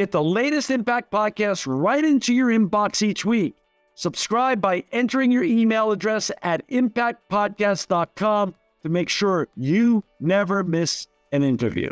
Get the latest Impact podcast right into your inbox each week. Subscribe by entering your email address at impactpodcast.com to make sure you never miss an interview.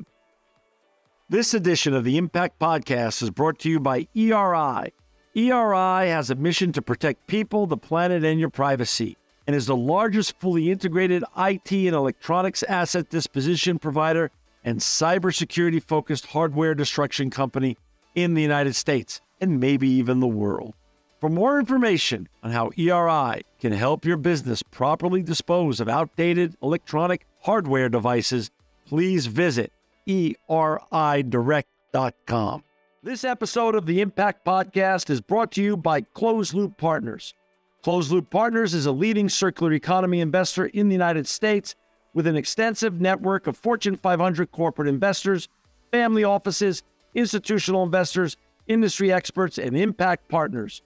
This edition of the Impact Podcast is brought to you by ERI. ERI has a mission to protect people, the planet, and your privacy, and is the largest fully integrated IT and electronics asset disposition provider and cybersecurity focused hardware destruction company in the United States and maybe even the world. For more information on how ERI can help your business properly dispose of outdated electronic hardware devices, please visit eridirect.com. This episode of the Impact Podcast is brought to you by Closed Loop Partners. Closed Loop Partners is a leading circular economy investor in the United States with an extensive network of Fortune 500 corporate investors, family offices, institutional investors, industry experts, and impact partners.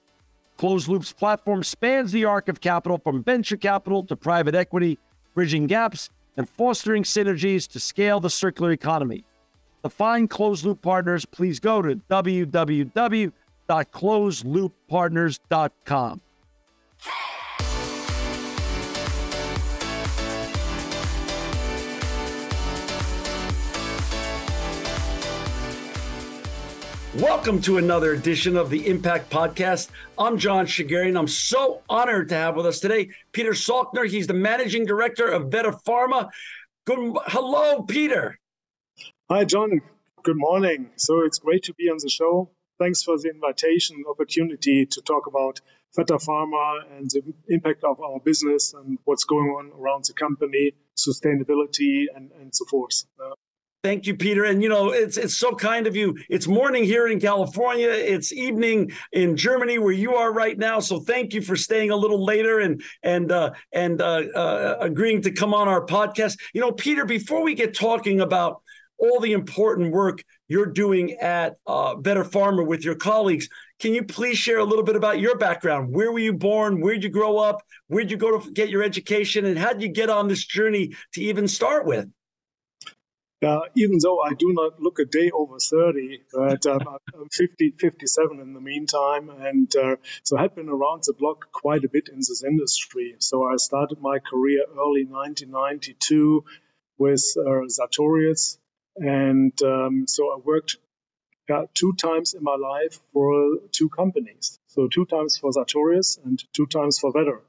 Closed Loop's platform spans the arc of capital from venture capital to private equity, bridging gaps and fostering synergies to scale the circular economy. To find Closed Loop Partners, please go to www.closedlooppartners.com. Welcome to another edition of the Impact Podcast. I'm John Shegerian. I'm so honored to have with us today Peter Soelkner. He's the managing director of Vetter Pharma. Good, hello, Peter. Hi, John. Good morning. So it's great to be on the show. Thanks for the invitation, opportunity to talk about Vetter Pharma and the impact of our business and what's going on around the company, sustainability, and, and so forth. Uh, Thank you, Peter. And you know, it's it's so kind of you. It's morning here in California. It's evening in Germany, where you are right now. So thank you for staying a little later and and uh, and uh, uh, agreeing to come on our podcast. You know, Peter, before we get talking about all the important work you're doing at uh, Vetter Pharma with your colleagues, can you please share a little bit about your background? Where were you born? Where'd you grow up? Where'd you go to get your education? And how did you get on this journey to even start with? Uh, even though I do not look a day over 30, but um, I'm 50, 57 in the meantime. And uh, so I had been around the block quite a bit in this industry. So I started my career early 1992 with uh, Sartorius. And um, so I worked uh, two times in my life for two companies. So two times for Sartorius and two times for Vetter.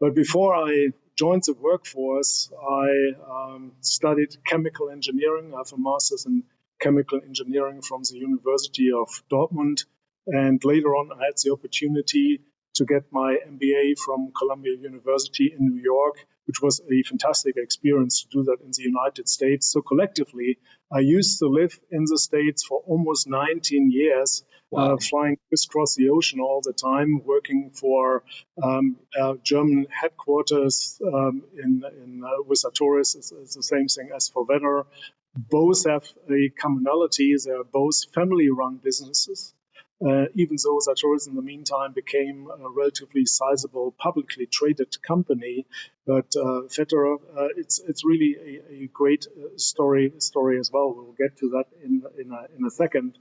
But before I joined the workforce, I um, studied chemical engineering. I have a master's in chemical engineering from the University of Dortmund. And later on, I had the opportunity to get my MBA from Columbia University in New York, which was a fantastic experience to do that in the United States. So collectively, I used to live in the States for almost 19 years wow. uh, flying crisscross the ocean all the time, working for um, uh, German headquarters um, in, in uh, with Sartorius. It's, it's, the same thing as for Vetter. Both have a commonality. They are both family-run businesses. Uh, even though Sartorius in the meantime became a relatively sizable publicly traded company, but uh, Vetter, uh, it's it's really a, a great uh, story story as well. We'll get to that in in a, in a second.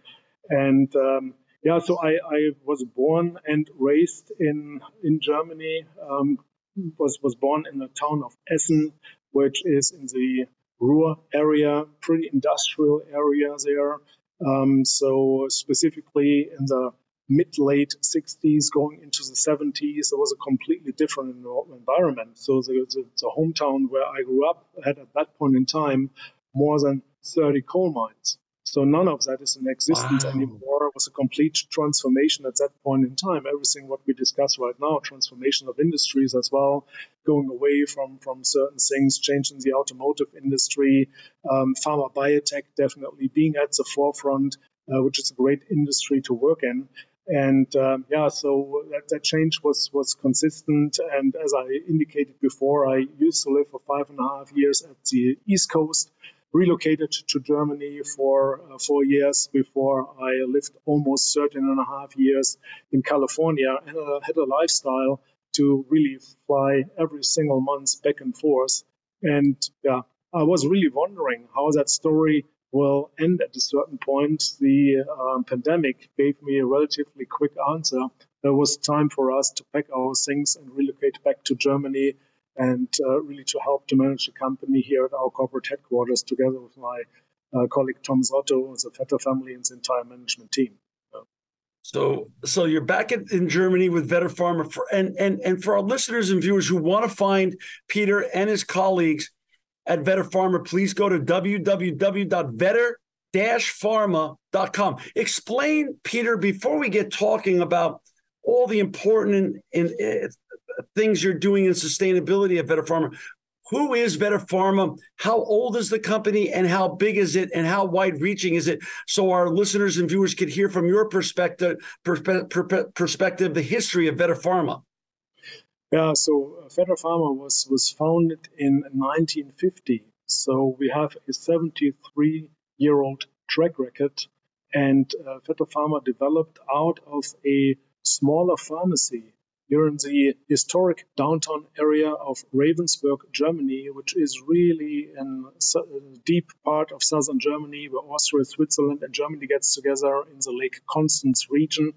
And um, yeah, so I, I was born and raised in in Germany. Um, was was born in the town of Essen, which is in the Ruhr area, pretty industrial area there. Um, so specifically in the mid late 60s, going into the 70s, it was a completely different environment. So the, the, the hometown where I grew up had at that point in time more than 30 coal mines. So none of that is in existence wow. anymore. It was a complete transformation at that point in time. Everything what we discuss right now, transformation of industries as well, going away from from certain things, changing the automotive industry, um, pharma biotech definitely being at the forefront, uh, which is a great industry to work in. And um, yeah, so that, that change was was consistent. And as I indicated before, I used to live for five and a half years at the East Coast relocated to Germany for uh, four years before I lived almost 13 and a half years in California and uh, had a lifestyle to really fly every single month back and forth. And yeah, I was really wondering how that story will end at a certain point. The um, pandemic gave me a relatively quick answer. There was time for us to pack our things and relocate back to Germany and uh, really to help to manage the company here at our corporate headquarters together with my uh, colleague Tom Otto, the Vetter family, and the entire management team. So, so you're back in, Germany with Vetter Pharma, for, and and and for our listeners and viewers who want to find Peter and his colleagues at Vetter Pharma, please go to www.vetter-pharma.com. Explain, Peter, before we get talking about all the important in, uh, things you're doing in sustainability at Vetter Pharma. Who is Vetter Pharma? How old is the company and how big is it and how wide reaching is it? So our listeners and viewers could hear from your perspective, perspe- perspective, the history of Vetter Pharma. Yeah, so uh, Vetter Pharma was, was founded in 1950. So we have a 73 year old track record. And uh, Pharma developed out of a smaller pharmacy here in the historic downtown area of Ravensburg, Germany, which is really in a deep part of southern Germany where Austria, Switzerland, and Germany gets together in the Lake Constance region.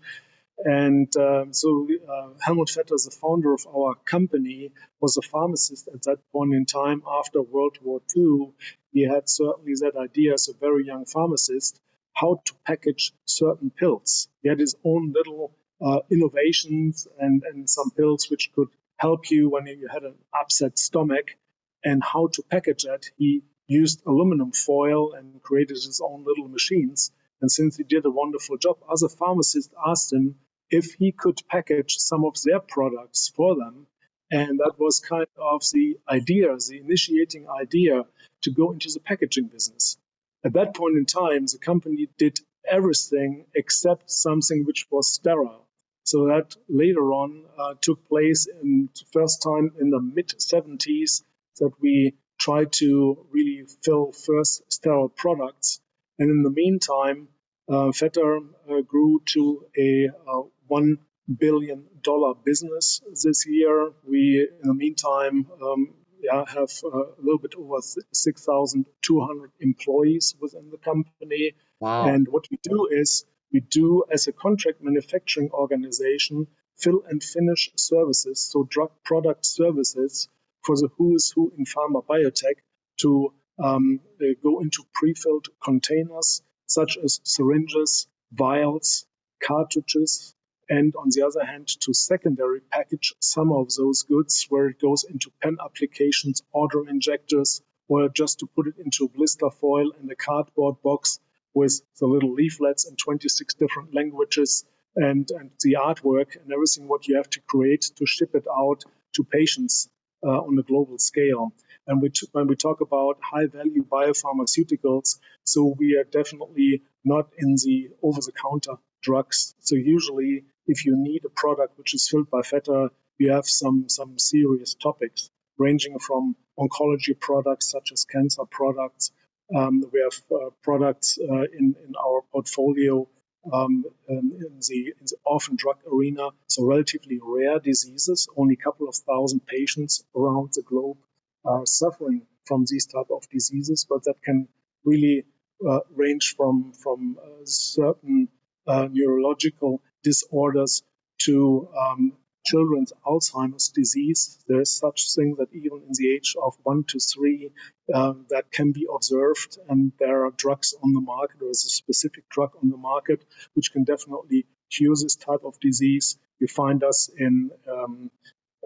And um, so uh, Helmut Vetter, the founder of our company, was a pharmacist at that point in time after World War II. He had certainly that idea as a very young pharmacist how to package certain pills. He had his own little uh, innovations and, and some pills which could help you when you had an upset stomach and how to package that. He used aluminum foil and created his own little machines. And since he did a wonderful job, other pharmacists asked him if he could package some of their products for them. And that was kind of the idea, the initiating idea to go into the packaging business. At that point in time, the company did everything except something which was sterile. So that later on uh, took place in first time in the mid 70s that we tried to really fill first sterile products. And in the meantime, uh, Vetter uh, grew to a uh, one billion dollar business this year. We, in the meantime, um, yeah, have uh, a little bit over 6,200 employees within the company. Wow. And what we do is we do as a contract manufacturing organization fill and finish services, so drug product services for the who is who in pharma biotech to um, go into pre-filled containers such as syringes, vials, cartridges, and on the other hand, to secondary package some of those goods where it goes into pen applications, auto injectors, or just to put it into blister foil in a cardboard box with the little leaflets in 26 different languages and, and the artwork and everything what you have to create to ship it out to patients uh, on a global scale. And we t- when we talk about high value biopharmaceuticals, so we are definitely not in the over the counter drugs. So usually, if you need a product which is filled by Vetter, we have some some serious topics ranging from oncology products such as cancer products um, we have uh, products uh, in, in our portfolio um, in, the, in the orphan drug arena, so relatively rare diseases. Only a couple of thousand patients around the globe are suffering from these type of diseases, but that can really uh, range from from uh, certain uh, neurological disorders to um, children's Alzheimer's disease. There is such thing that even in the age of one to three, uh, that can be observed, and there are drugs on the market. There is a specific drug on the market which can definitely cure this type of disease. You find us in um,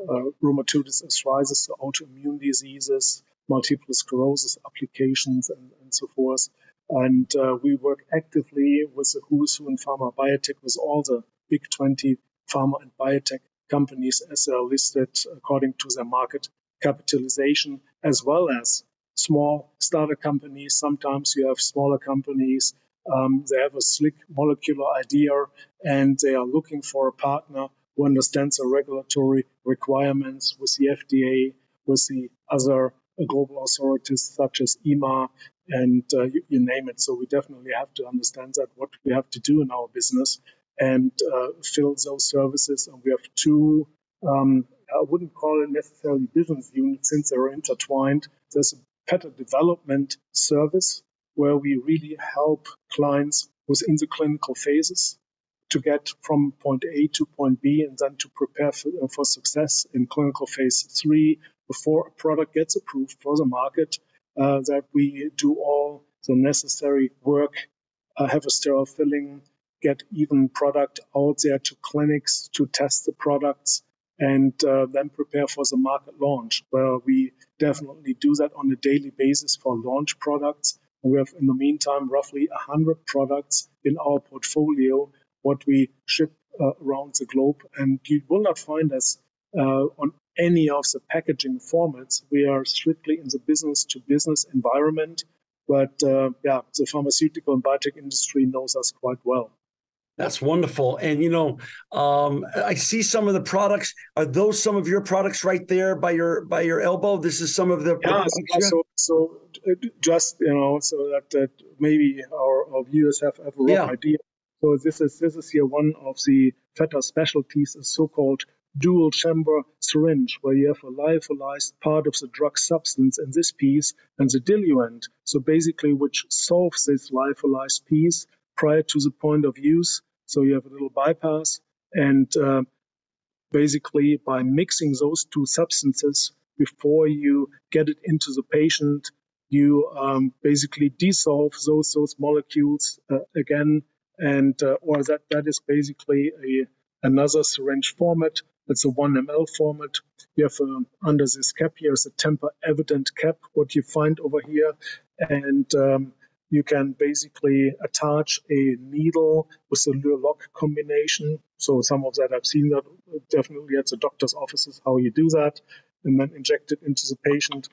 uh, rheumatoid arthritis, so autoimmune diseases, multiple sclerosis applications, and, and so forth. And uh, we work actively with the who's who in pharma biotech, with all the big 20 pharma and biotech companies as they are listed according to their market capitalization, as well as small starter companies. Sometimes you have smaller companies. Um, they have a slick molecular idea and they are looking for a partner who understands the regulatory requirements with the FDA, with the other global authorities such as EMA, and uh, you, you, name it. So we definitely have to understand that what we have to do in our business and uh, fill those services. And we have two, um, I wouldn't call it necessarily business units since they're intertwined. There's a Vetter development service where we really help clients within the clinical phases to get from point A to point B and then to prepare for, uh, for success in clinical phase three before a product gets approved for the market, uh, that we do all the necessary work, uh, have a sterile filling, get even product out there to clinics to test the products, and uh, then prepare for the market launch, where we definitely do that on a daily basis for launch products. We have, in the meantime, roughly 100 products in our portfolio, what we ship uh, around the globe. And you will not find us uh, on any of the packaging formats. We are strictly in the business to business environment. But uh, yeah, the pharmaceutical and biotech industry knows us quite well. That's wonderful. And you know, um, I see some of the products. Are those some of your products right there by your by your elbow? This is some of the yeah. So, so just you know, so that, that maybe our, our viewers have, have a rough yeah. idea. So this is this is here one of the Vetter specialties, a so-called dual chamber syringe, where you have a lyophilized part of the drug substance in this piece and the diluent. So basically, which solves this lyophilized piece prior to the point of use so you have a little bypass, and uh, basically by mixing those two substances before you get it into the patient, you um, basically dissolve those those molecules uh, again, and uh, or that that is basically a another syringe format. It's a 1 ml format. You have um, under this cap here is a tamper evident cap, what you find over here, and um, you can basically attach a needle with a Luer lock combination. So some of that I've seen that definitely at the doctor's offices how you do that, and then inject it into the patient.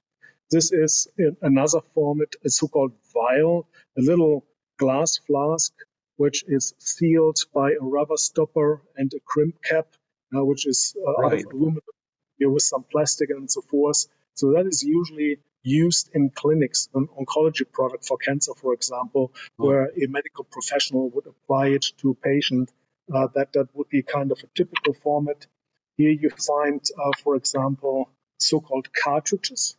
This is another format, a so-called vial, a little glass flask, which is sealed by a rubber stopper and a crimp cap, uh, which is uh, right. out of aluminum with some plastic and so forth. So that is usually used in clinics, an oncology product for cancer, for example, oh. where a medical professional would apply it to a patient. Uh, that that would be kind of a typical format. Here you find, uh, for example, so-called cartridges.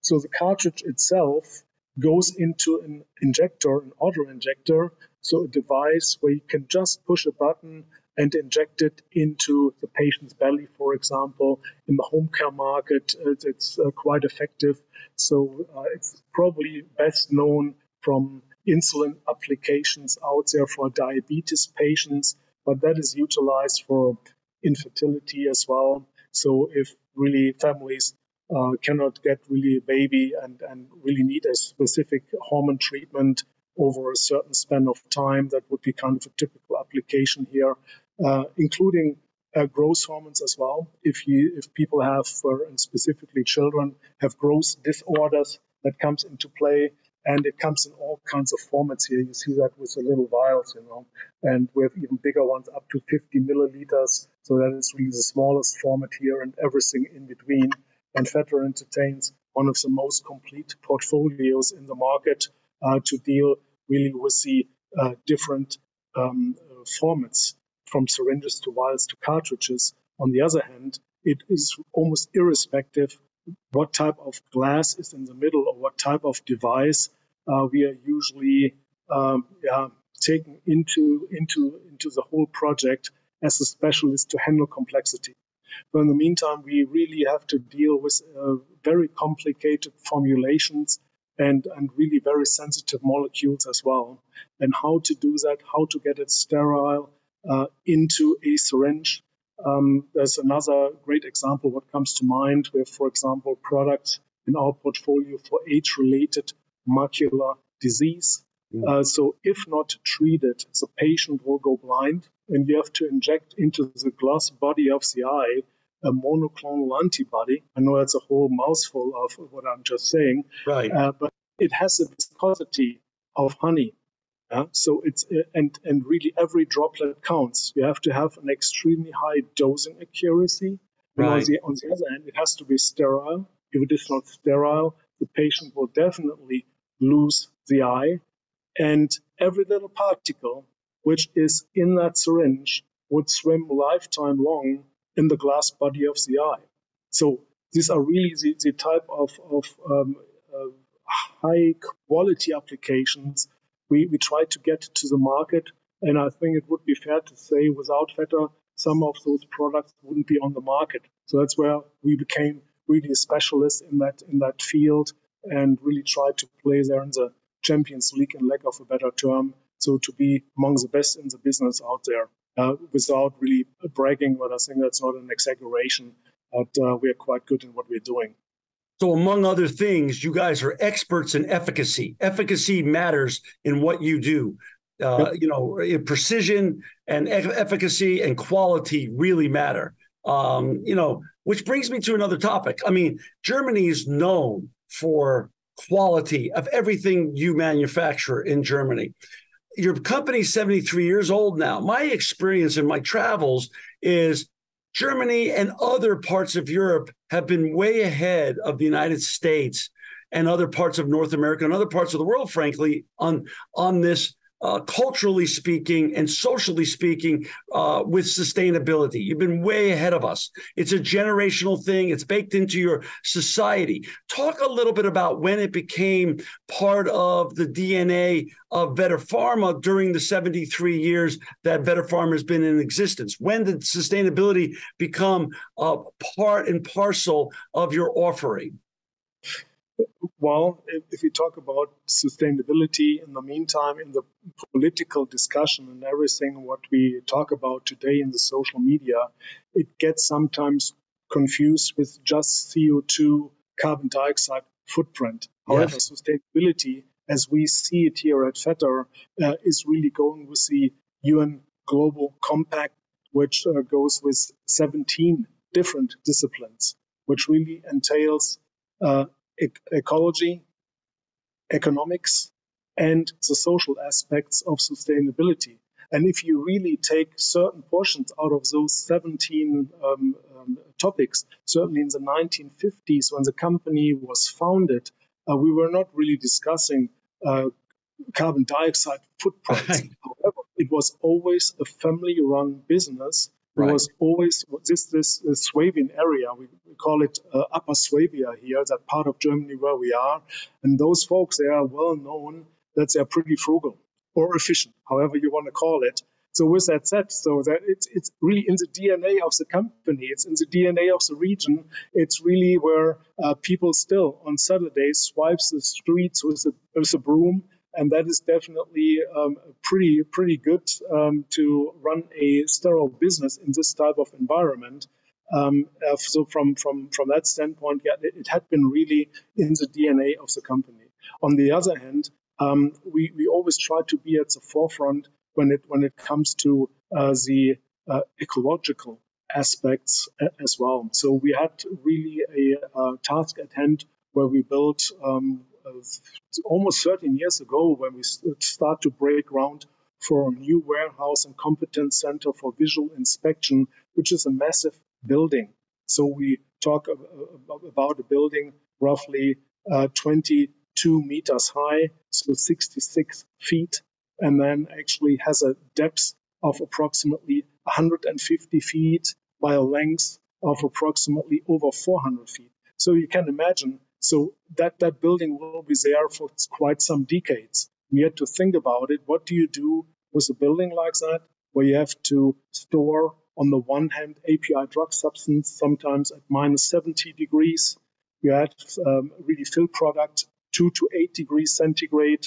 So the cartridge itself goes into an injector, an auto injector, so a device where you can just push a button and inject it into the patient's belly, for example. In the home care market, it's uh, quite effective. So uh, it's probably best known from insulin applications out there for diabetes patients, but that is utilized for infertility as well. So if really families uh, cannot get really a baby and, and really need a specific hormone treatment over a certain span of time, that would be kind of a typical application here uh, including uh, growth hormones as well. If you if people have, for and specifically children, have growth disorders, that comes into play, and it comes in all kinds of formats here. You see that with the little vials, you know, and have even bigger ones up to 50 milliliters. So that is really the smallest format here, and everything in between. And Vetter entertains one of the most complete portfolios in the market uh, to deal really with the uh, different um, formats from syringes to vials to cartridges. On the other hand, it is almost irrespective what type of glass is in the middle or what type of device uh, we are usually um, yeah, taken into, into, into the whole project as a specialist to handle complexity. But in the meantime, we really have to deal with uh, very complicated formulations and, and really very sensitive molecules as well. And how to do that, how to get it sterile, uh, into a syringe. Um, there's another great example. What comes to mind? We have, for example, products in our portfolio for age-related macular disease. Mm. Uh, so, if not treated, the patient will go blind, and you have to inject into the glass body of the eye a monoclonal antibody. I know that's a whole mouthful of what I'm just saying, right? Uh, but it has a viscosity of honey. Yeah? So it's and and really every droplet counts. You have to have an extremely high dosing accuracy. Right. On the, on the other hand, it has to be sterile. If it is not sterile, the patient will definitely lose the eye, and every little particle which is in that syringe would swim lifetime long in the glass body of the eye. So these are really the, the type of, of um, uh, high quality applications we, we try to get to the market. And I think it would be fair to say without Vetter, some of those products wouldn't be on the market. So that's where we became really a specialist in that in that field and really tried to play there in the Champions League, in lack of a better term. So to be among the best in the business out there uh, without really bragging, but I think that's not an exaggeration. But uh, we are quite good in what we're doing. So, among other things, you guys are experts in efficacy. Efficacy matters in what you do. Uh, you know, precision and efficacy and quality really matter. Um, you know, which brings me to another topic. I mean, Germany is known for quality of everything you manufacture in Germany. Your company's 73 years old now. My experience in my travels is Germany and other parts of Europe have been way ahead of the United States and other parts of North America and other parts of the world, frankly, on on this uh, culturally speaking and socially speaking, uh, with sustainability. You've been way ahead of us. It's a generational thing, it's baked into your society. Talk a little bit about when it became part of the DNA of Vetter Pharma during the 73 years that Vetter Pharma has been in existence. When did sustainability become a part and parcel of your offering? Well, if, if we talk about sustainability in the meantime, in the political discussion and everything what we talk about today in the social media, it gets sometimes confused with just CO2 carbon dioxide footprint. However, yes. sustainability, as we see it here at Vetter, uh, is really going with the UN Global Compact, which uh, goes with 17 different disciplines, which really entails uh, ecology, economics, and the social aspects of sustainability. And if you really take certain portions out of those 17 um, um, topics, certainly in the 1950s when the company was founded, uh, we were not really discussing uh, carbon dioxide footprints. However, it was always a family run business Right. was always this, this, this Swabian area. We, we call it uh, Upper Swabia here, that part of Germany where we are. And those folks, they are well known that they're pretty frugal or efficient, however you want to call it. So with that said, so that it's it's really in the DNA of the company, it's in the DNA of the region. It's really where uh, people still on Saturdays swipes the streets with a, with a broom and that is definitely um, pretty pretty good um, to run a sterile business in this type of environment. Um, uh, so from from from that standpoint, yeah, it, it, had been really in the DNA of the company. On the other hand, um, we we always try to be at the forefront when it when it comes to uh, the uh, ecological aspects as well. So we had really a, a task at hand where we built um, almost 13 years ago when we start to break ground for a new warehouse and competence center for visual inspection, which is a massive building. So we talk about a building roughly uh, 22 meters high, so 66 feet, and then actually has a depth of approximately 150 feet by a length of approximately over 400 feet. So you can imagine so that, that building will be there for quite some decades. You have to think about it. What do you do with a building like that, where you have to store, on the one hand, API drug substance, sometimes at minus 70 degrees. You have um, really fill product, 2 to 8 degrees centigrade.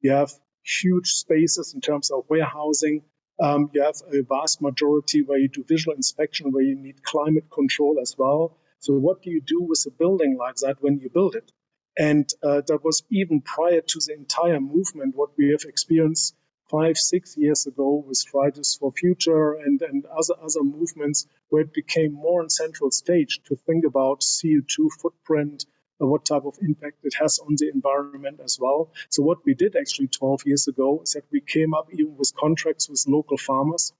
You have huge spaces in terms of warehousing. Um, you have a vast majority where you do visual inspection, where you need climate control as well. So what do you do with a building like that when you build it? And uh, that was even prior to the entire movement, what we have experienced five, six years ago with Fridays for Future and, and other, other movements where it became more on central stage to think about CO2 footprint, uh, what type of impact it has on the environment as well. So what we did actually 12 years ago is that we came up even with contracts with local farmers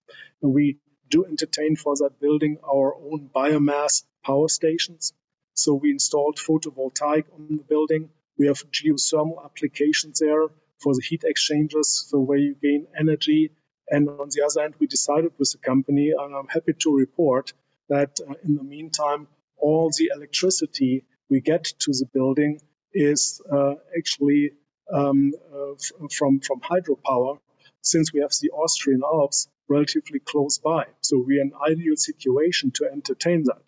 and we do entertain for that building our own biomass power stations. So we installed photovoltaic on the building. We have geothermal applications there for the heat exchangers, so where you gain energy. And on the other hand, we decided with the company, and I'm happy to report that uh, in the meantime, all the electricity we get to the building is uh, actually um, uh, f- from from hydropower, since we have the Austrian Alps relatively close by. So we're in an ideal situation to entertain that.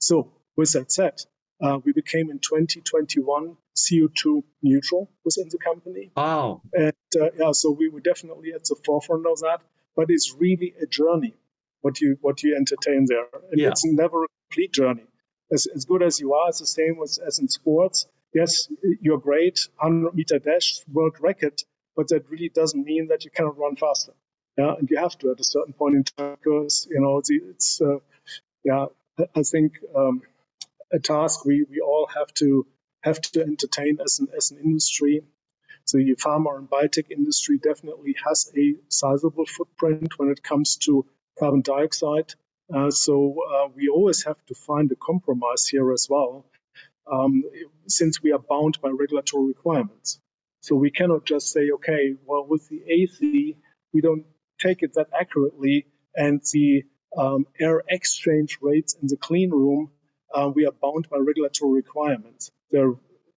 So with that said, uh, we became in 2021 CO2 neutral within the company. Wow. And uh, yeah, so we were definitely at the forefront of that. But it's really a journey what you what you entertain there. And Yeah. it's never a complete journey. As, as good as you are, it's the same as, as in sports. Yes, you're great, 100 meter dash, world record, but that really doesn't mean that you cannot run faster. Yeah, and you have to at a certain point in time because you know the, it's uh, yeah. I- think um, a task we, we all have to have to entertain as an as an industry. So the pharma and biotech industry definitely has a sizable footprint when it comes to carbon dioxide. Uh, so uh, we always have to find a compromise here as well, um, since we are bound by regulatory requirements. So we cannot just say, okay, well, with the AC, we don't take it that accurately, and the um, air exchange rates in the clean room, uh, we are bound by regulatory requirements. There,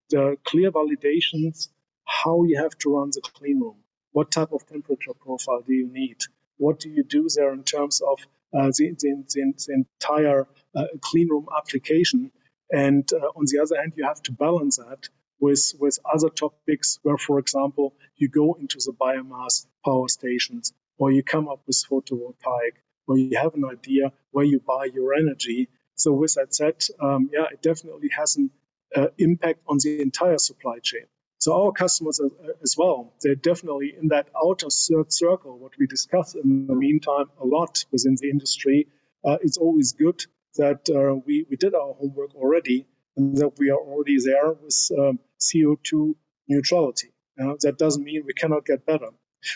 there are clear validations how you have to run the clean room. What type of temperature profile do you need? What do you do there in terms of uh, the, the, the, the entire uh, clean room application? And uh, on the other hand, you have to balance that with, with other topics where, for example, you go into the biomass power stations or you come up with photovoltaic or you have an idea where you buy your energy. So with that said, um, yeah, it definitely has an uh, impact on the entire supply chain. So our customers as, as well, they're definitely in that outer third circle, what we discuss in the meantime a lot within the industry. Uh, it's always good that uh, we, we did our homework already and that we are already there with um, CO2 neutrality. Uh, that doesn't mean we cannot get better.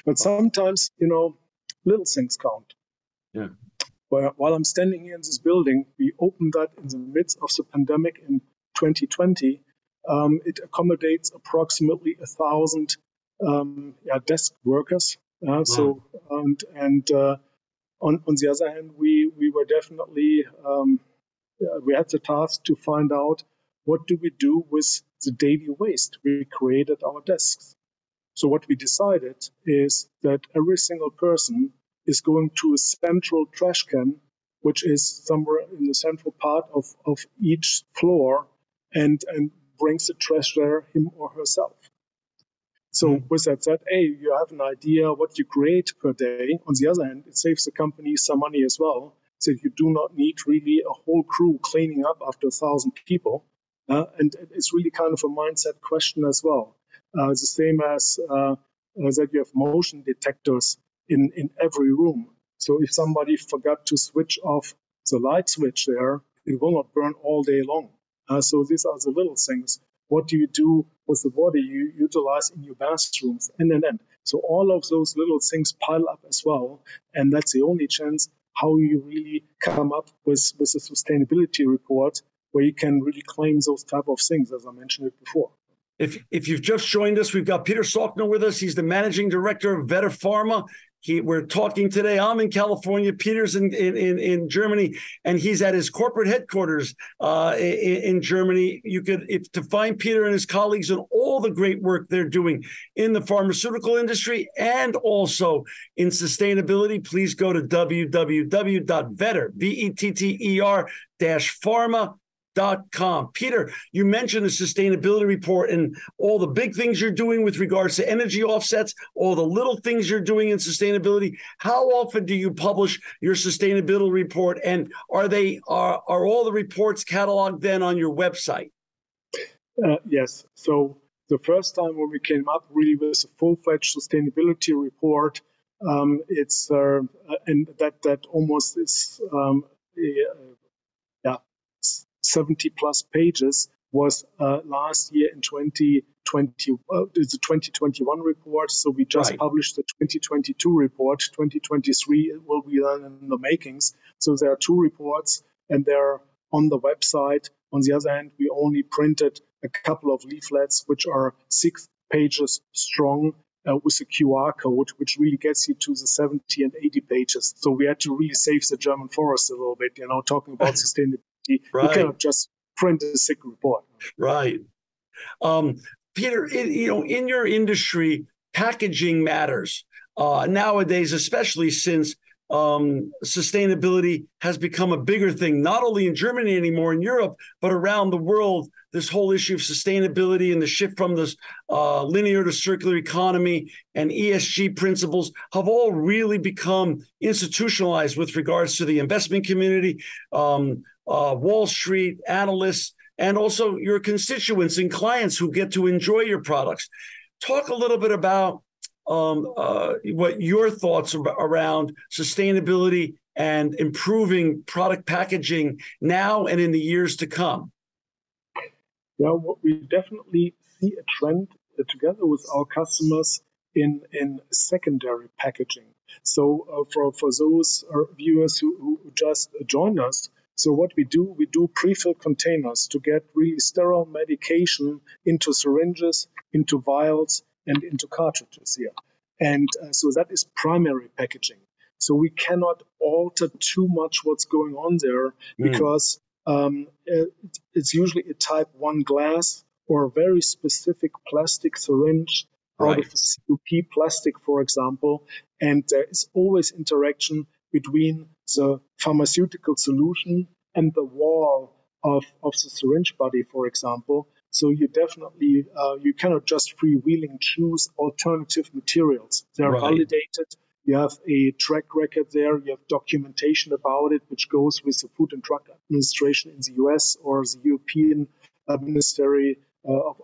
But sometimes, you know, little things count. Yeah. Where, while I'm standing here in this building, we opened that in the midst of the pandemic in 2020. Um, it accommodates approximately a thousand um, yeah, desk workers. Uh, So and and uh, on on the other hand, we we were definitely um, yeah, we had the task to find out what do we do with the daily waste we create at our desks. So what we decided is that every single person is going to a central trash can, which is somewhere in the central part of, of each floor, and and brings the trash there him or herself. So with that said, A, you have an idea what you create per day. On the other hand, it saves the company some money as well. So you do not need really a whole crew cleaning up after a thousand people. Uh, and it's really kind of a mindset question as well. Uh, the same as uh, that you have motion detectors in, in every room. So if somebody forgot to switch off the light switch there, it will not burn all day long. Uh, so these are the little things. What do you do with the water you utilize in your bathrooms? And and and. So all of those little things pile up as well, and that's the only chance how you really come up with with a sustainability report where you can really claim those type of things, as I mentioned it before. If if you've just joined us, we've got Peter Soelkner with us. He's the managing director of Vetter Pharma. He, we're talking today. I'm in California. Peter's in, in, in Germany, and he's at his corporate headquarters uh, in, in, Germany. You could, if to find Peter and his colleagues and all the great work they're doing in the pharmaceutical industry and also in sustainability, please go to www.vetter, V-E-T-T-E-R dash pharma Com. Peter, you mentioned the sustainability report and all the big things you're doing with regards to energy offsets, all the little things you're doing in sustainability. How often do you publish your sustainability report, and are they are are all the reports cataloged then on your website? Uh, yes. So the first time when we came up really with a full-fledged sustainability report, um, it's uh, and that that almost is um, a, 70 plus pages was uh, last year in 2020 uh, it's a 2021 report so we just Right. published the 2022 report 2023 will be done in the makings so there are two reports and they're on the website on the other hand we only printed a couple of leaflets which are six pages strong uh, with a QR code, which really gets you to the 70 and 80 pages. So we had to really save the German forest a little bit, you know, talking about sustainability. You Right. cannot just print a sick report. Right. Um, Peter, in, you know, in your industry, packaging matters uh, nowadays, especially since um, sustainability has become a bigger thing, not only in Germany anymore, in Europe, but around the world. This whole issue of sustainability and the shift from this uh, linear to circular economy and ESG principles have all really become institutionalized with regards to the investment community, um, uh, Wall Street, analysts, and also your constituents and clients who get to enjoy your products. Talk a little bit about um, uh, what your thoughts are around sustainability and improving product packaging now and in the years to come. Yeah, what we definitely see a trend uh, together with our customers in in secondary packaging. So uh, for for those uh, viewers who, who just joined us, so what we do, we do pre-fill containers to get really sterile medication into syringes, into vials, and into cartridges here. And uh, so that is primary packaging. So we cannot alter too much what's going on there mm. because um, it, it's usually a type 1 glass or a very specific plastic syringe right. out of a CUP plastic, for example. And there is always interaction between the pharmaceutical solution and the wall of, of the syringe body, for example. So you definitely uh, you cannot just freewheeling choose alternative materials. They're right. validated. You have a track record there. You have documentation about it, which goes with the Food and Drug Administration in the U.S. or the European Ministry uh, of,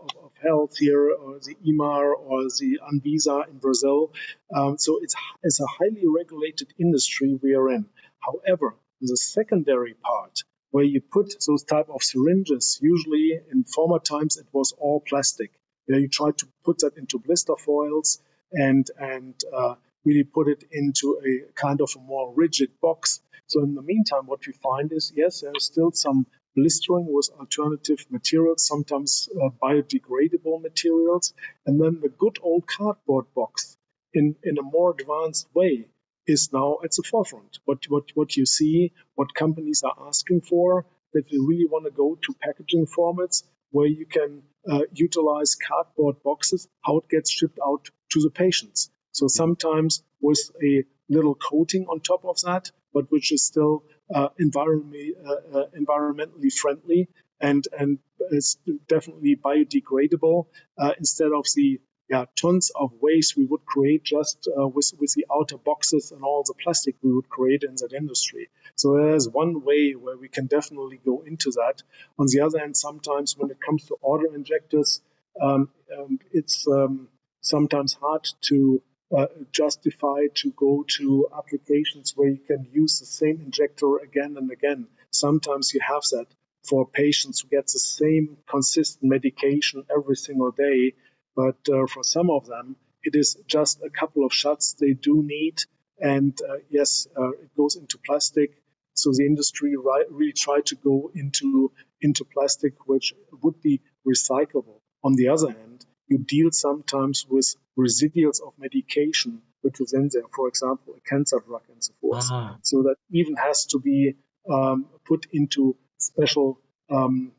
Health here, or the EMA or the Anvisa in Brazil. Um, so it's it's a highly regulated industry we are in. However, the secondary part, where you put those type of syringes. Usually in former times it was all plastic. Know, you try to put that into blister foils and and uh, really put it into a kind of a more rigid box. So in the meantime, what we find is yes, there's still some blistering with alternative materials, sometimes uh, biodegradable materials, and then the good old cardboard box in in a more advanced way is now at the forefront. What, what, what you see, what companies are asking for, that they really want to go to packaging formats where you can uh, utilize cardboard boxes, how it gets shipped out to the patients. So sometimes with a little coating on top of that, but which is still uh, environmentally, uh, uh environmentally friendly and, and is definitely biodegradable uh, instead of the yeah, tons of waste we would create just uh, with, with the outer boxes and all the plastic we would create in that industry. So there's one way where we can definitely go into that. On the other hand, sometimes when it comes to auto injectors, um, um, it's um, sometimes hard to uh, justify to go to applications where you can use the same injector again and again. Sometimes you have that for patients who get the same consistent medication every single day but uh, for some of them, it is just a couple of shots they do need. And uh, yes, uh, it goes into plastic. So the industry really tried to go into into plastic, which would be recyclable. On the other hand, you deal sometimes with residuals of medication, which is in there, for example, a cancer drug and so forth. Uh-huh. So that even has to be um, put into special um,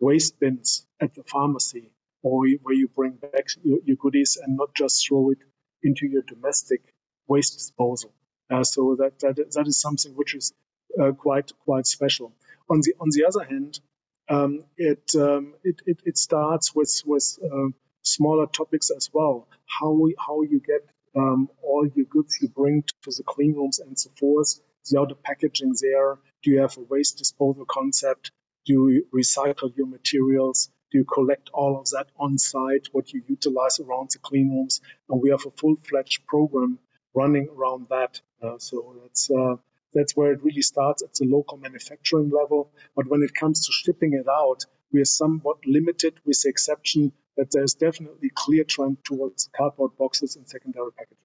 waste bins at the pharmacy or where you bring back your, your goodies and not just throw it into your domestic waste disposal. Uh, so that, that that is something which is uh, quite quite special. On the on the other hand, um, it, um, it, it it starts with with uh, smaller topics as well. How how you get um, all your goods you bring to the clean rooms and so forth. The outer packaging there. Do you have a waste disposal concept? Do you recycle your materials? Do you collect all of that on site, what you utilize around the clean rooms. And we have a full fledged program running around that. Uh, so that's, uh, that's where it really starts at the local manufacturing level. But when it comes to shipping it out, we are somewhat limited with the exception that there's definitely clear trend towards cardboard boxes and secondary packaging.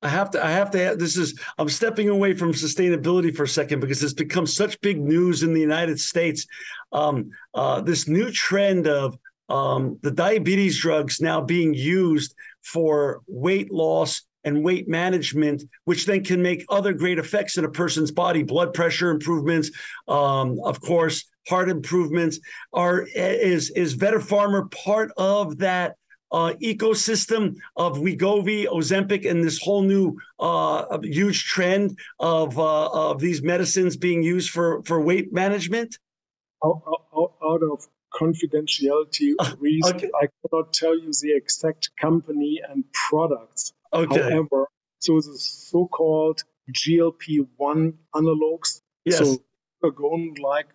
I have to, I have to, this is, I'm stepping away from sustainability for a second because it's become such big news in the United States. Um, uh, this new trend of um, the diabetes drugs now being used for weight loss and weight management, which then can make other great effects in a person's body, blood pressure improvements, um, of course, heart improvements. Are is is Vetter Pharma part of that uh, ecosystem of Wegovy, Ozempic, and this whole new uh, huge trend of uh, of these medicines being used for for weight management? Out, out, out of confidentiality reasons, okay. I cannot tell you the exact company and products. Okay. However, so the so-called GLP-1 analogs, yes. so like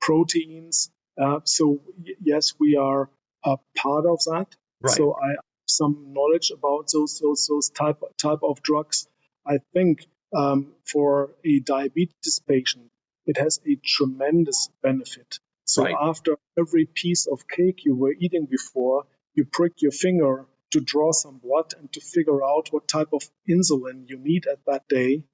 proteins. Uh, so y- yes, we are a part of that. Right. So I have some knowledge about those those those type type of drugs. I think um, for a diabetes patient, it has a tremendous benefit. So right. after every piece of cake you were eating before, you prick your finger to draw some blood and to figure out what type of insulin you need at that day.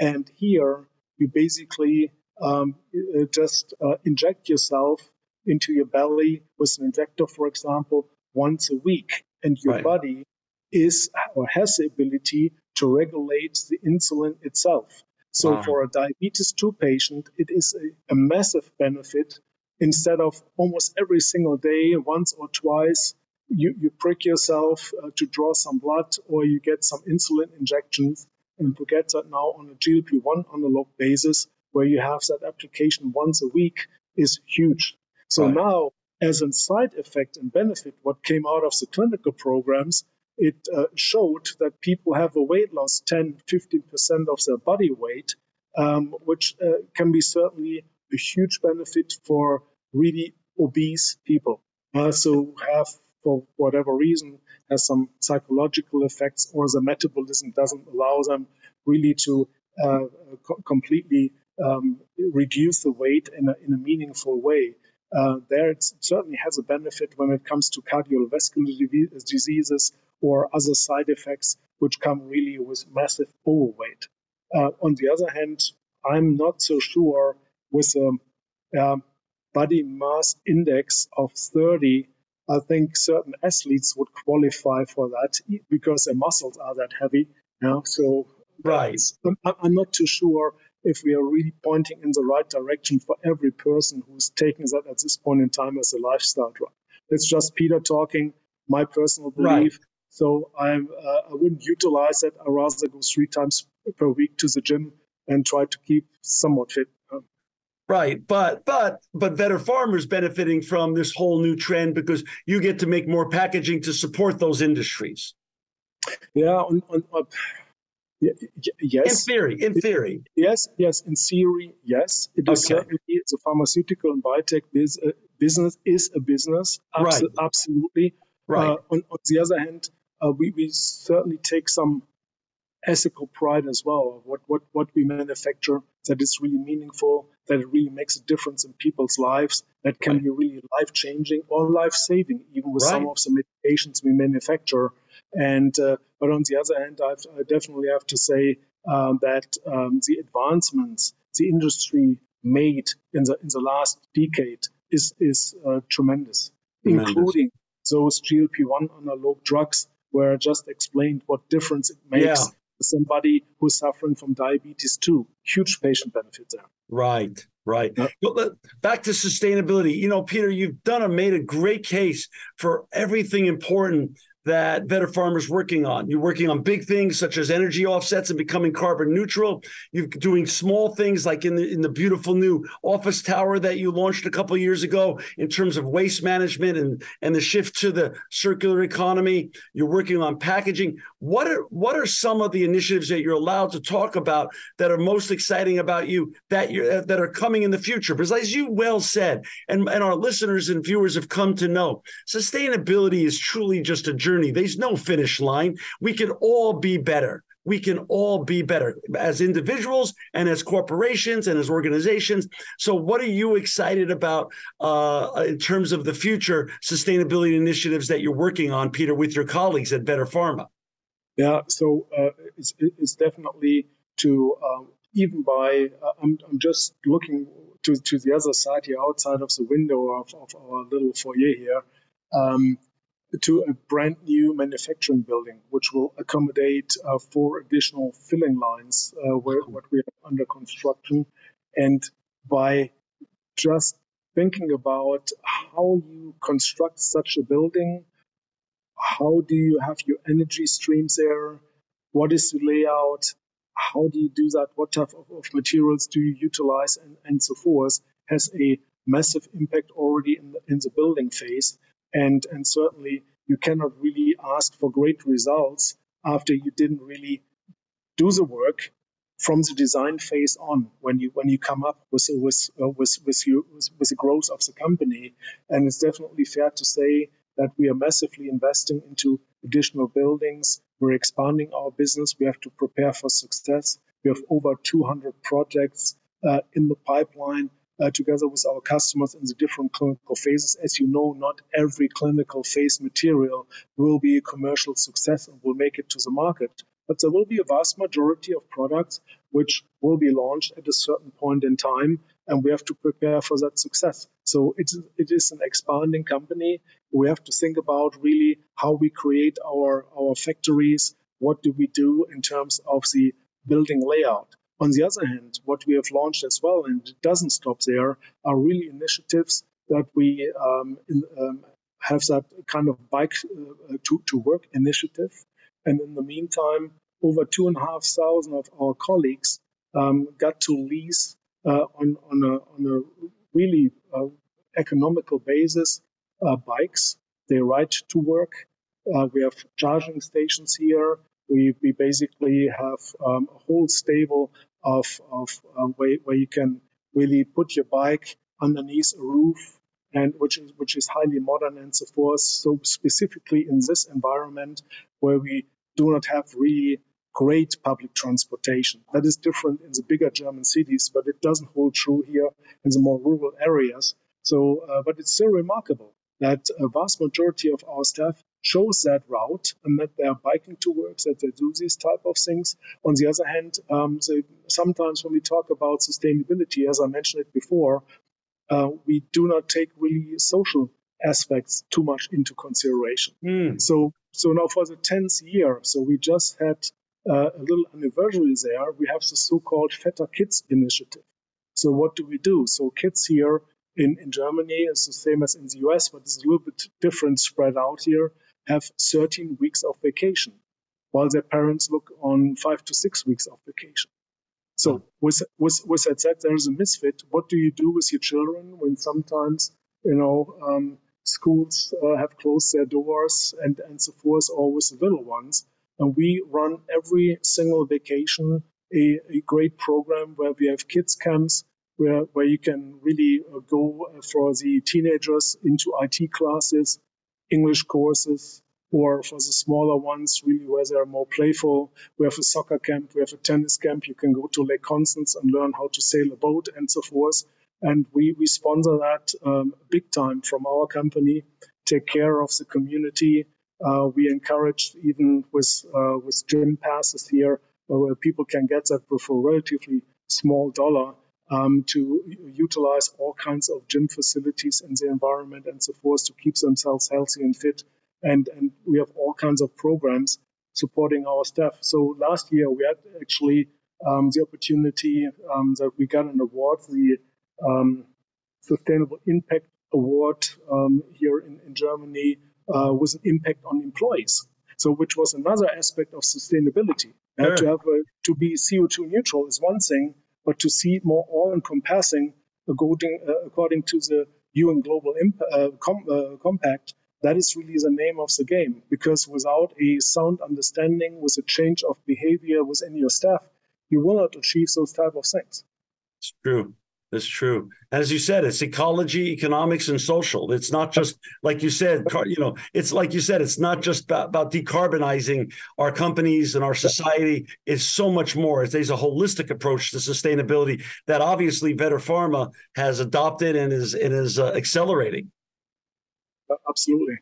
And here you basically um, uh, just uh, inject yourself into your belly with an injector, for example, once a week, and your right. body is or has the ability to regulate the insulin itself. So wow. for a diabetes 2 patient, it is a, a, massive benefit. Instead of almost every single day, once or twice, you, you prick yourself uh, to draw some blood or you get some insulin injections. And forget that now on a GLP-1 analog basis, where you have that application once a week, is huge. So right. now as a side effect and benefit, what came out of the clinical programs, it uh, showed that people have a weight loss 10, 15% of their body weight, um, which uh, can be certainly a huge benefit for really obese people. Uh, so have, for whatever reason, has some psychological effects or the metabolism doesn't allow them really to uh, co- completely um, reduce the weight in a, in a meaningful way. Uh, there it certainly has a benefit when it comes to cardiovascular diseases or other side effects which come really with massive overweight. Uh, on the other hand, I'm not so sure with a uh, body mass index of 30. I think certain athletes would qualify for that because their muscles are that heavy. You know? So right. I'm, I'm not too sure if we are really pointing in the right direction for every person who's taking that at this point in time as a lifestyle drug. It's just Peter talking, my personal belief. Right. So I'm, uh, I wouldn't utilize it. I rather go three times per week to the gym and try to keep somewhat fit. Right, but but but Vetter Pharma is benefiting from this whole new trend because you get to make more packaging to support those industries. Yeah, on, on, on yes. In theory, in theory. Yes, yes. In theory, yes. It is okay. certainly the pharmaceutical and biotech biz, uh, business is a business. Abso- right. Absolutely. Right. Uh, on, on, the other hand, uh, we, we certainly take some ethical pride as well. What what what we manufacture that is really meaningful, that it really makes a difference in people's lives, that can right. be really life changing or life saving, even with right. some of the medications we manufacture. And uh, but on the other hand, I've, i definitely have to say um, that um, the advancements the industry made in the in the last decade is is uh, tremendous, tremendous, including those GLP-1 analog drugs, where I just explained what difference it makes. Yeah. Somebody who's suffering from diabetes too, huge patient benefit there. Right, right. Yeah. But back to sustainability. You know, Peter, you've done a made a great case for everything important that Vetter Pharma's working on. You're working on big things such as energy offsets and becoming carbon neutral. You're doing small things like in the in the beautiful new office tower that you launched a couple years ago in terms of waste management and and the shift to the circular economy. You're working on packaging. What are what are some of the initiatives that you're allowed to talk about that are most exciting about you that you that are coming in the future? Because as you well said, and, and our listeners and viewers have come to know, sustainability is truly just a journey. There's no finish line. We can all be better. We can all be better as individuals and as corporations and as organizations. So, what are you excited about uh, in terms of the future sustainability initiatives that you're working on, Peter, with your colleagues at Vetter Pharma? Yeah, so uh, it's, it's, definitely to um, even by uh, I'm, I'm just looking to, to the other side here, outside of the window of, of our little foyer here. Um, to a brand new manufacturing building, which will accommodate uh, four additional filling lines, uh, where, what we have under construction. And by just thinking about how you construct such a building, how do you have your energy streams there, what is the layout, how do you do that, what type of, of materials do you utilize, and, and so forth, has a massive impact already in the, in the building phase. And, and certainly you cannot really ask for great results after you didn't really do the work from the design phase on when you when you come up with with uh, with with, with, with the growth of the company. And it's definitely fair to say that we are massively investing into additional buildings we're expanding our business we have to prepare for success we have over 200 projects uh, in the pipeline uh, together with our customers in the different clinical phases. As you know, not every clinical phase material will be a commercial success and will make it to the market. But there will be a vast majority of products which will be launched at a certain point in time, and we have to prepare for that success. So it, it is an expanding company. We have to think about really how we create our, our factories. What do we do in terms of the building layout? On the other hand, what we have launched as well, and it doesn't stop there, are really initiatives that we um, in, um, have that kind of bike uh, to, to work initiative. And in the meantime, over two and a half thousand of our colleagues um, got to lease uh, on, on, a, on a really uh, economical basis uh, bikes. They ride to work. Uh, we have charging stations here. We, we basically have um, a whole stable of, of uh, where, where you can really put your bike underneath a roof and which is which is highly modern and so forth. So specifically in this environment where we do not have really great public transportation. That is different in the bigger German cities, but it doesn't hold true here in the more rural areas. So, uh, but it's still remarkable that a vast majority of our staff shows that route and that they are biking to work, that they do these type of things. On the other hand, um, they, sometimes when we talk about sustainability, as I mentioned it before, uh, we do not take really social aspects too much into consideration. Mm. So, so now for the tenth year, so we just had uh, a little anniversary there. We have the so-called Vetter Kids initiative. So what do we do? So kids here in, in Germany is the same as in the US, but it's a little bit different spread out here, have 13 weeks of vacation, while their parents look on five to six weeks of vacation. So with, with, with that said, there's a misfit. What do you do with your children when sometimes, you know, um, schools uh, have closed their doors and, and so forth, or with the little ones? And we run every single vacation a, a great program where we have kids camps where, where you can really uh, go for the teenagers into IT classes, English courses, or for the smaller ones, really where they're more playful. We have a soccer camp, we have a tennis camp. You can go to Lake Constance and learn how to sail a boat and so forth. And we, we sponsor that um, big time from our company, take care of the community. Uh, we encourage even with, uh, with gym passes here, where people can get that for a relatively small dollar um, to utilize all kinds of gym facilities in the environment and so forth to keep themselves healthy and fit. And, and we have all kinds of programs supporting our staff. So last year we had actually um, the opportunity um, that we got an award, the um, Sustainable Impact Award um, here in, in Germany, uh, with an impact on employees. So, which was another aspect of sustainability. Uh, to have a, to be CO2 neutral is one thing, but to see more all-encompassing according, uh, according to the UN Global Imp- uh, Com- uh, Compact, that is really the name of the game. Because without a sound understanding, with a change of behavior within your staff, you will not achieve those type of things. It's true. That's true. As you said, it's ecology, economics, and social. It's not just like you said, you know, it's like you said, it's not just about, about decarbonizing our companies and our society. It's so much more. There's a holistic approach to sustainability that obviously Vetter Pharma has adopted and is and is uh, accelerating. Absolutely.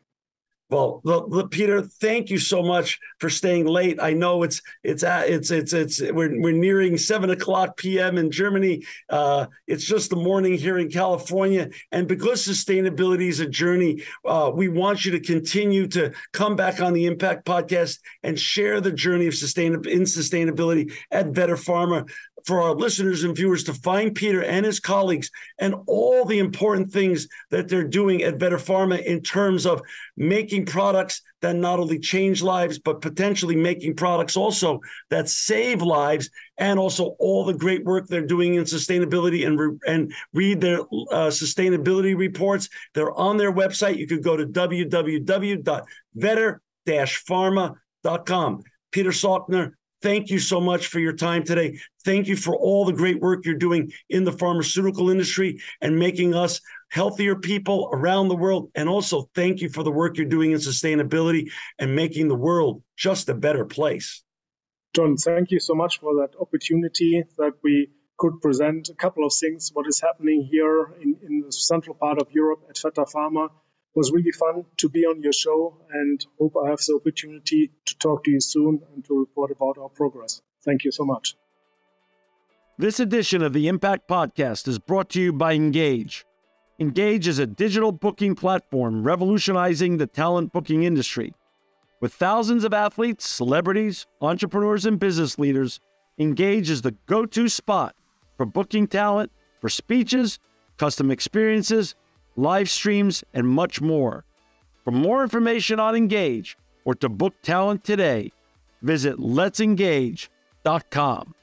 Well, look, look, Peter, thank you so much for staying late. I know it's it's it's it's it's we're we're nearing seven o'clock p.m. in Germany. Uh, it's just the morning here in California, and because sustainability is a journey, uh, we want you to continue to come back on the Impact Podcast and share the journey of sustainability in sustainability at Vetter Pharma for our listeners and viewers to find Peter and his colleagues and all the important things that they're doing at Vetter Pharma in terms of making products that not only change lives, but potentially making products also that save lives and also all the great work they're doing in sustainability and, re- and read their uh, sustainability reports. They're on their website. You could go to www.vetter-pharma.com. Peter Soelkner, Thank you so much for your time today. Thank you for all the great work you're doing in the pharmaceutical industry and making us healthier people around the world. And also, thank you for the work you're doing in sustainability and making the world just a better place. John, thank you so much for that opportunity that we could present a couple of things, what is happening here in, in the central part of Europe at Vetter Pharma was really fun to be on your show and hope I have the opportunity to talk to you soon and to report about our progress. Thank you so much. This edition of the Impact Podcast is brought to you by Engage. Engage is a digital booking platform revolutionizing the talent booking industry. With thousands of athletes, celebrities, entrepreneurs, and business leaders, Engage is the go to spot for booking talent for speeches, custom experiences, live streams, and much more. For more information on Engage or to book talent today, visit letsengage.com.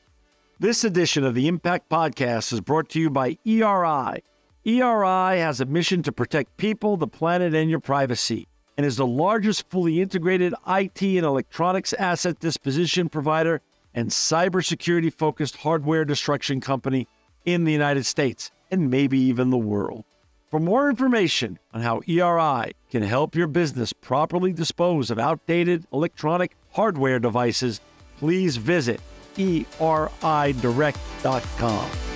This edition of the Impact Podcast is brought to you by ERI. ERI has a mission to protect people, the planet, and your privacy, and is the largest fully integrated IT and electronics asset disposition provider and cybersecurity focused hardware destruction company in the United States and maybe even the world. For more information on how ERI can help your business properly dispose of outdated electronic hardware devices, please visit eridirect.com.